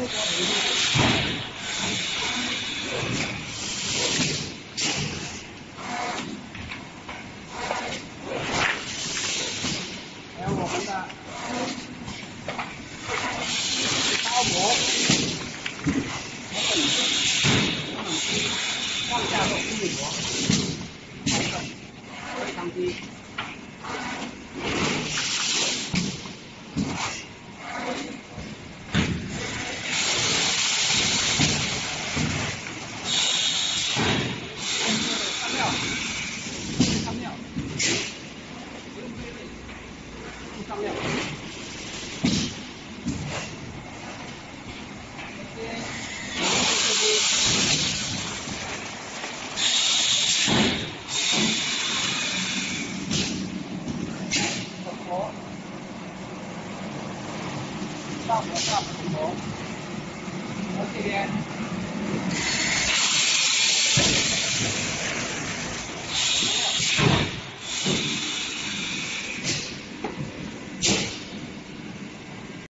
还有我们的包膜，和本身很低，上下都一模，成本非常低。不上